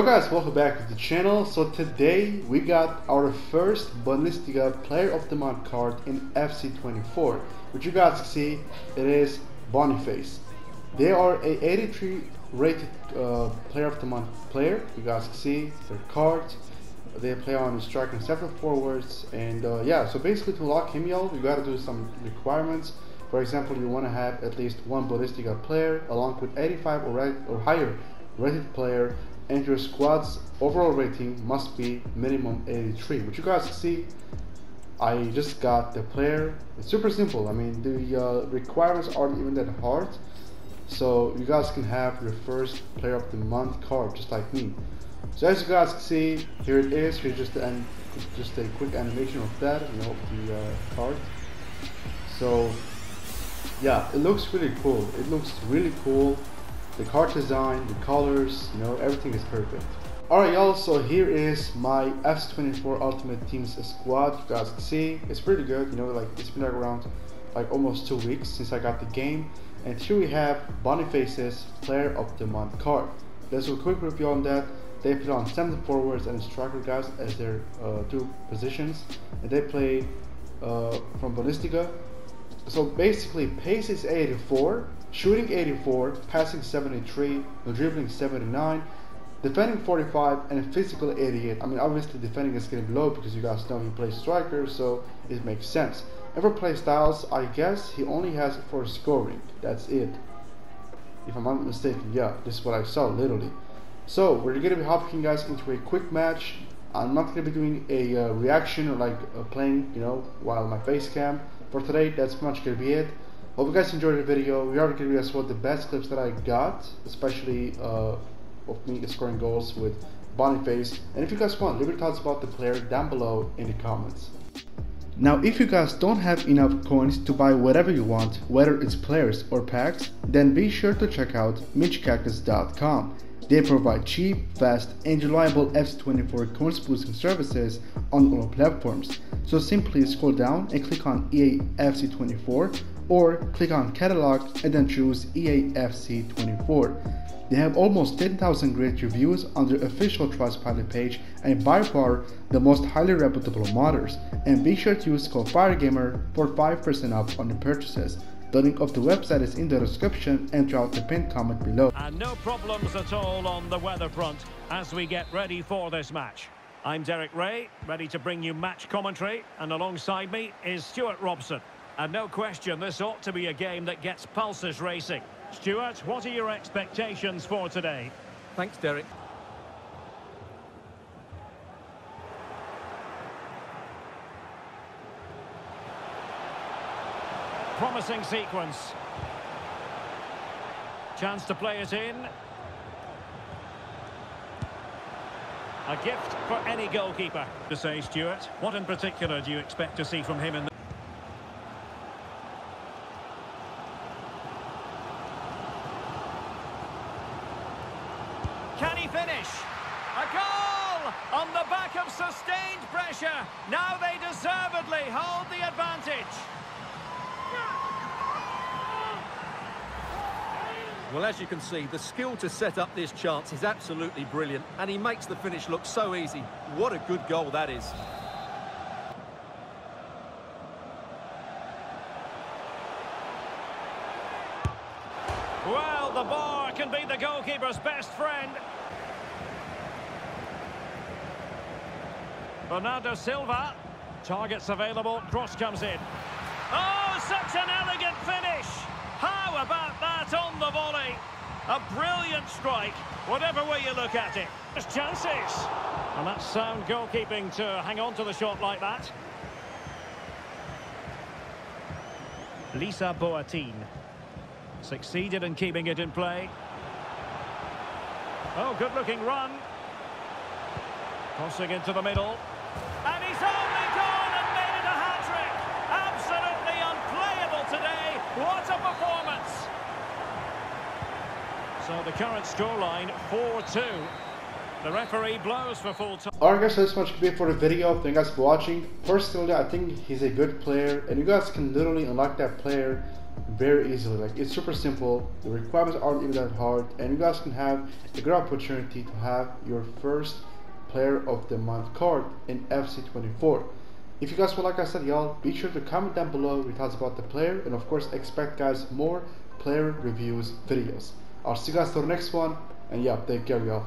Yo guys, welcome back to the channel. So today we got our first Bundesliga Player of the Month card in FC24. Which you guys can see, it is Boniface. They are a 83 rated uh, Player of the Month player. You guys can see their cards. They play on striking several forwards and uh, yeah, so basically to lock him y'all, you gotta do some requirements. For example, you want to have at least one Bundesliga player along with 85 or, or higher rated player and your squad's overall rating must be minimum 83 which you guys see? I just got the player. It's super simple. I mean the uh, requirements aren't even that hard. So you guys can have your first player of the month card just like me. So as you guys can see here it is. Here's just the just a quick animation of that you know the uh, card. So yeah it looks really cool. It looks really cool the card design, the colors, you know, everything is perfect. Alright y'all, so here is my FC24 Ultimate Team's squad. You guys can see, it's pretty good, you know, like it's been like around like almost two weeks since I got the game. And here we have Boniface's Player of the Month card. Let's do a quick review on that. They play on center forwards and striker guys as their uh, two positions. And they play uh, from Bundesliga. So basically, pace is 84, shooting 84, passing 73, dribbling 79, defending 45, and a physical 88. I mean, obviously defending is getting low because you guys know he plays striker, so it makes sense. And for play styles, I guess he only has it for scoring. That's it. If I'm not mistaken, yeah, this is what I saw, literally. So, we're going to be hopping guys into a quick match. I'm not going to be doing a uh, reaction or like uh, playing, you know, while my face cam. For today, that's much going to be it. Hope you guys enjoyed the video. We are give you guys what the best clips that I got, especially uh, of me scoring goals with Boniface. And if you guys want, leave your thoughts about the player down below in the comments. Now if you guys don't have enough coins to buy whatever you want, whether it's players or packs, then be sure to check out MitchCactus.com. They provide cheap, fast, and reliable FC24 coins boosting services on all platforms. So simply scroll down and click on EA FC24 or click on catalog and then choose EAFC24. They have almost 10,000 great reviews on their official Trustpilot page and by far the most highly reputable modders. And be sure to use code FireGamer for 5% off on your purchases. The link of the website is in the description and throughout the pinned comment below. And no problems at all on the weather front as we get ready for this match. I'm Derek Ray, ready to bring you match commentary, and alongside me is Stuart Robson. And no question, this ought to be a game that gets pulses racing. Stuart, what are your expectations for today? Thanks, Derek. Promising sequence. Chance to play it in. A gift for any goalkeeper. To say, Stuart, what in particular do you expect to see from him in the Can he finish? A goal! On the back of sustained pressure. Now they deservedly hold the advantage. Well, as you can see, the skill to set up this chance is absolutely brilliant, and he makes the finish look so easy. What a good goal that is. Well, the bar can be the goalkeeper's best friend. Bernardo Silva. Targets available. Cross comes in. Oh, such an elegant finish. How about that on the volley? A brilliant strike, whatever way you look at it. There's chances. And that's sound goalkeeping to hang on to the shot like that. Lisa Boateng. Succeeded in keeping it in play. Oh, good-looking run. Crossing into the middle. And he's only gone and made it a hat-trick. Absolutely unplayable today. What a performance. So the current scoreline, 4-2. The referee blows for full time. Alright guys, so this much could be it for the video. Thank you guys for watching. Personally, I think he's a good player and you guys can literally unlock that player very easily. Like it's super simple. The requirements aren't even that hard and you guys can have a great opportunity to have your first player of the month card in FC24. If you guys would like I said y'all, be sure to comment down below your thoughts about the player and of course expect guys more player reviews videos. I'll see you guys till the next one and yeah, take care y'all.